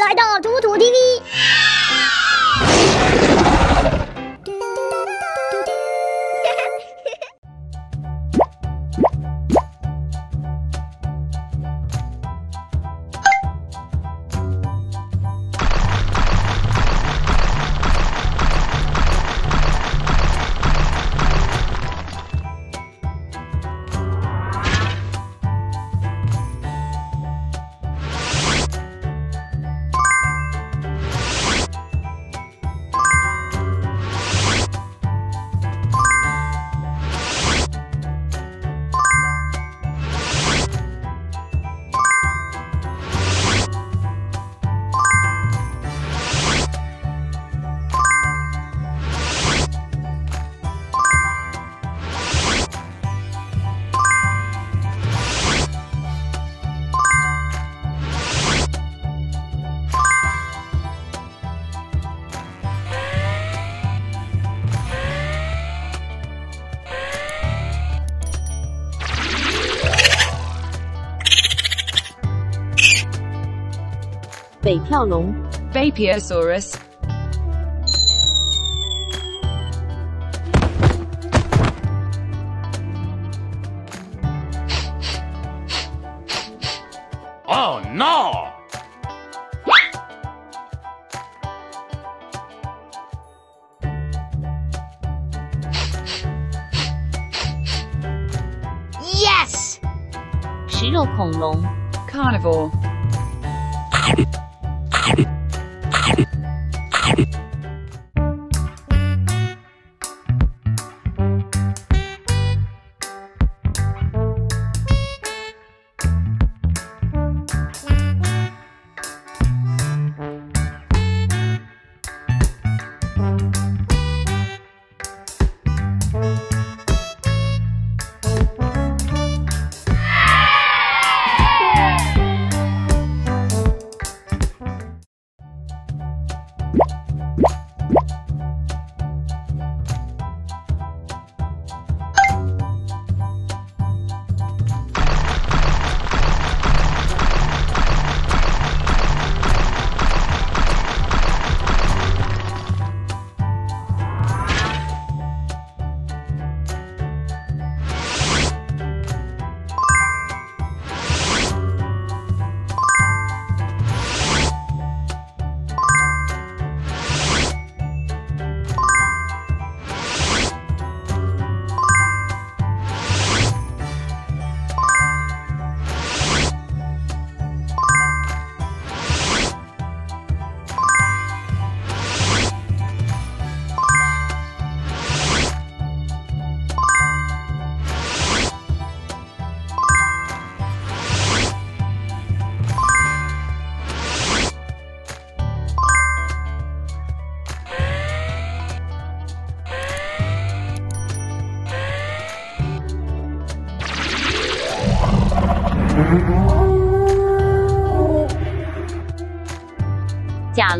来到土土 TV。北跳龙、Vapiosaurus,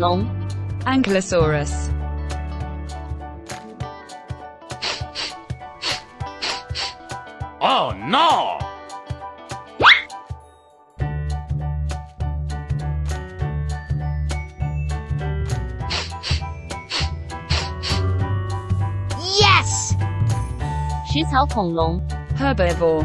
甲龙、 Ankylosaurus, Oh no! Yes，食草恐龙、 Herbivore,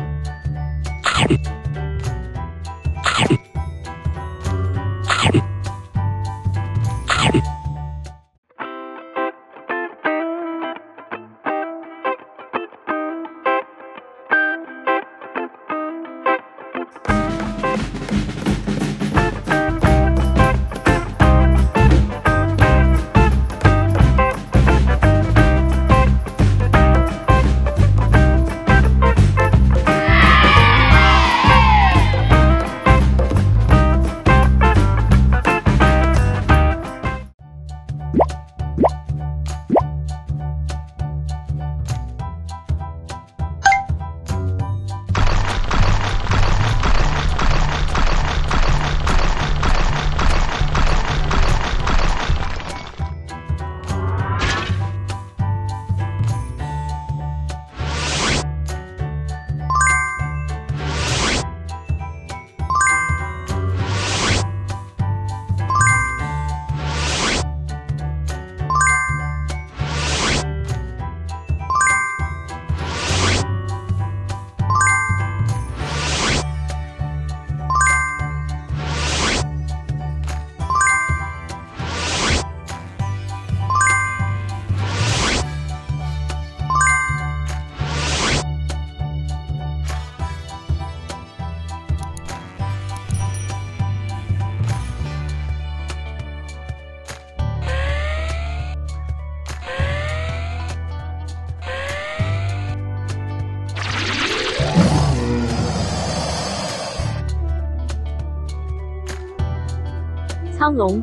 苍龙、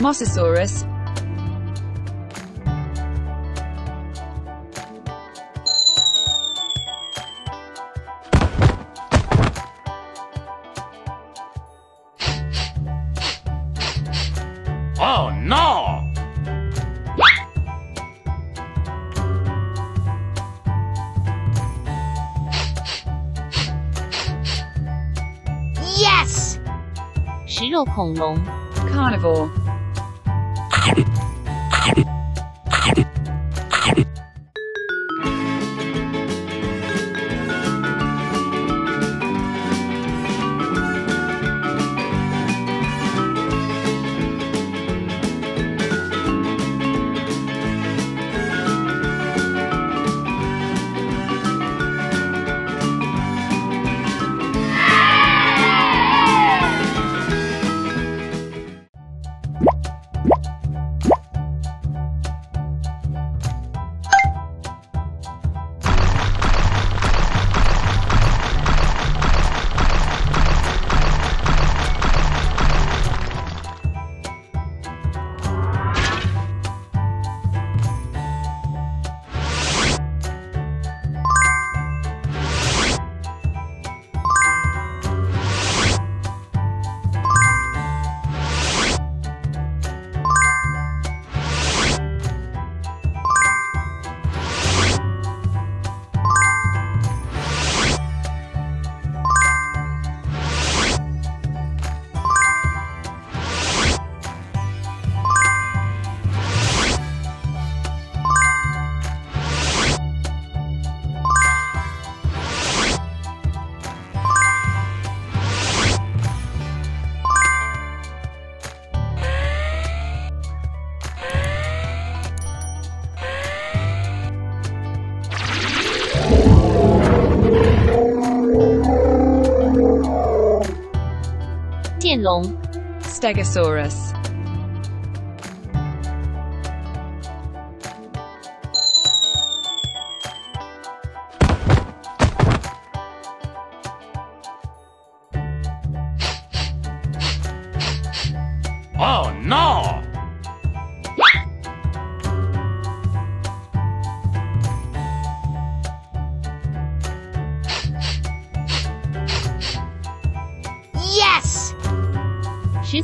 Mosasaurus, ！Oh no! Yes! 食肉恐龙、 Carnivore, Stegosaurus,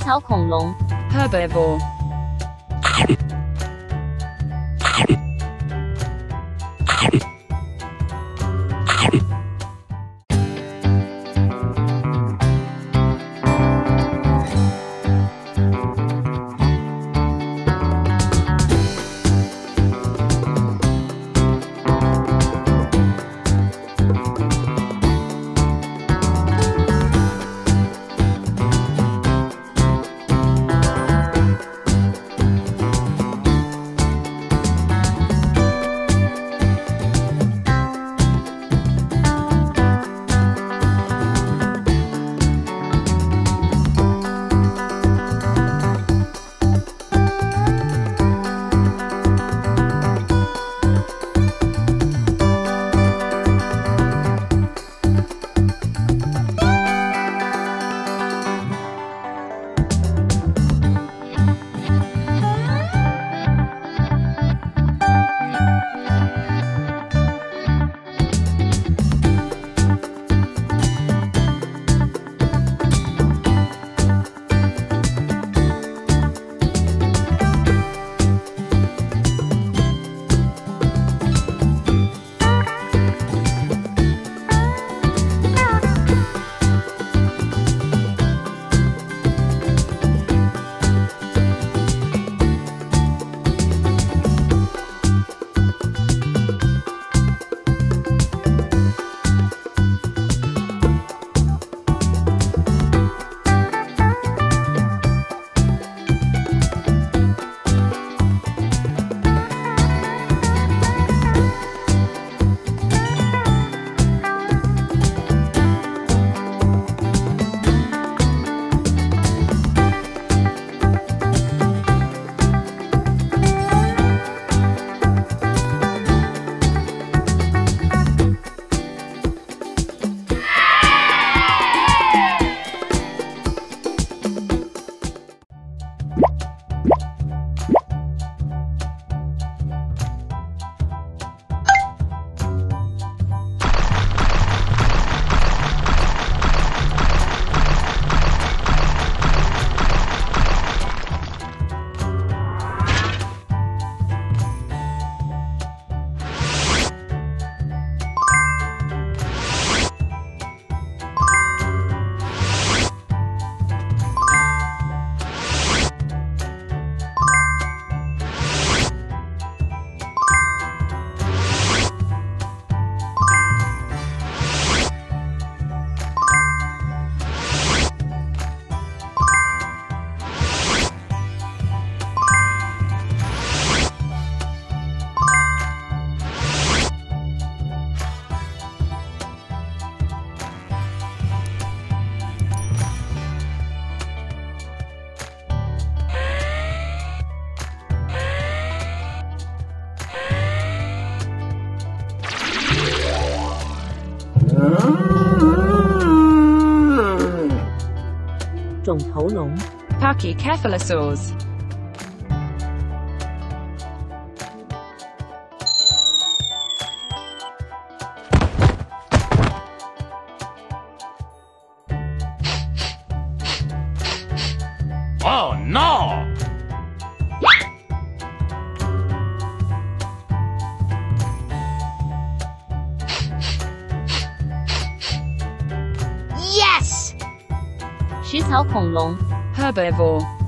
食草恐龙、Herbivore, 肿头龙 p a c h y c e p h a l o s a u r s 食草恐龙，Herbivore.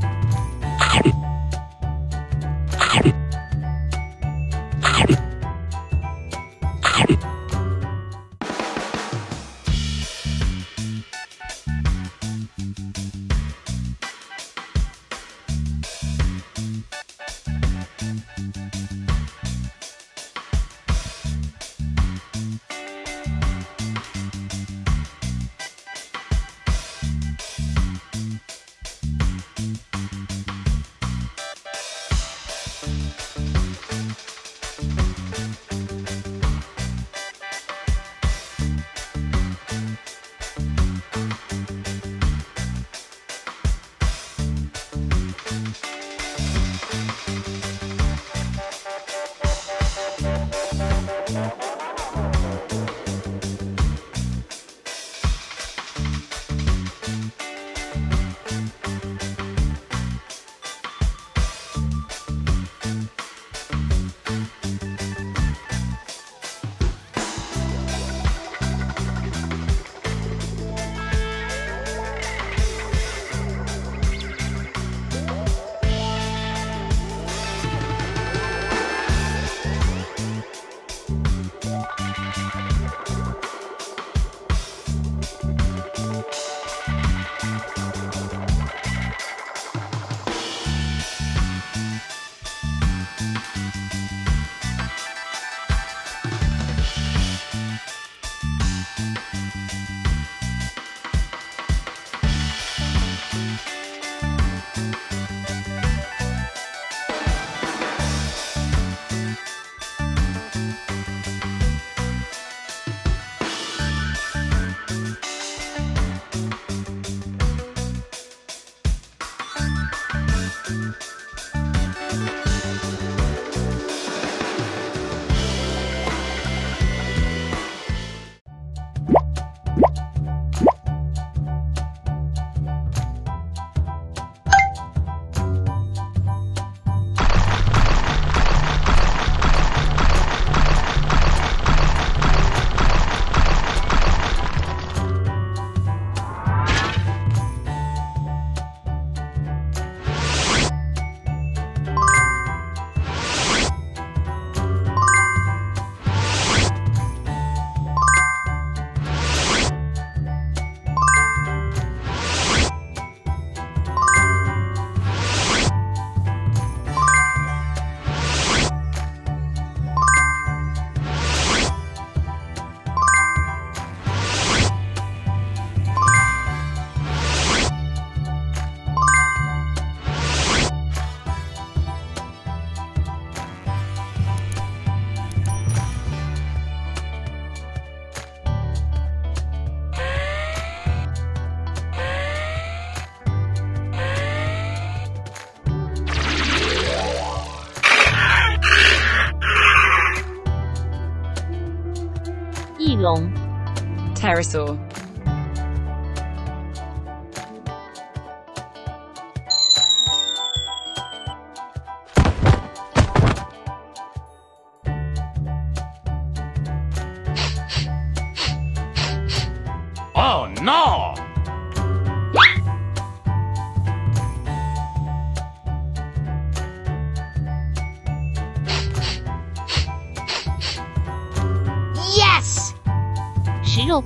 Pterosaur.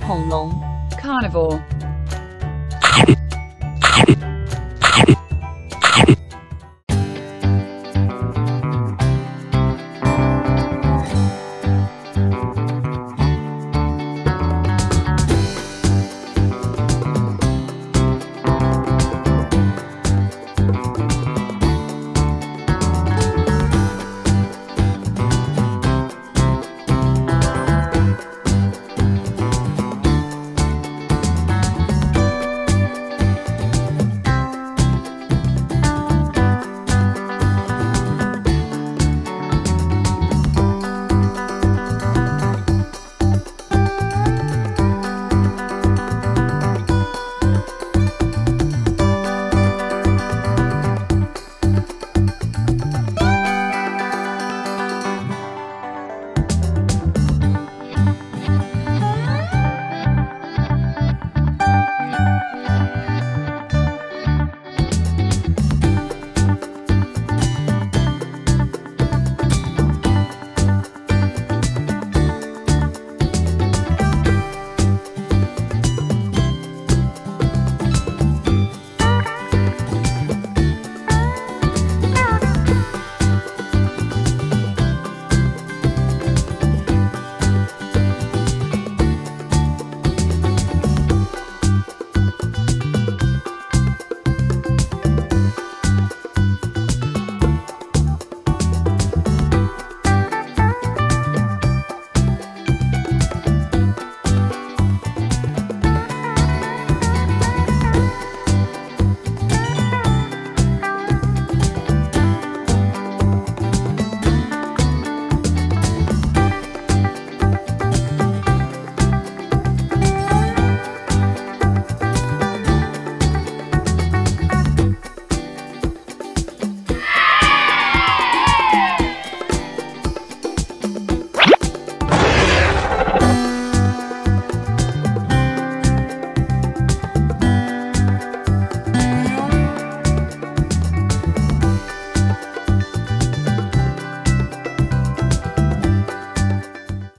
恐龙，Carnivore.